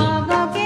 Baba.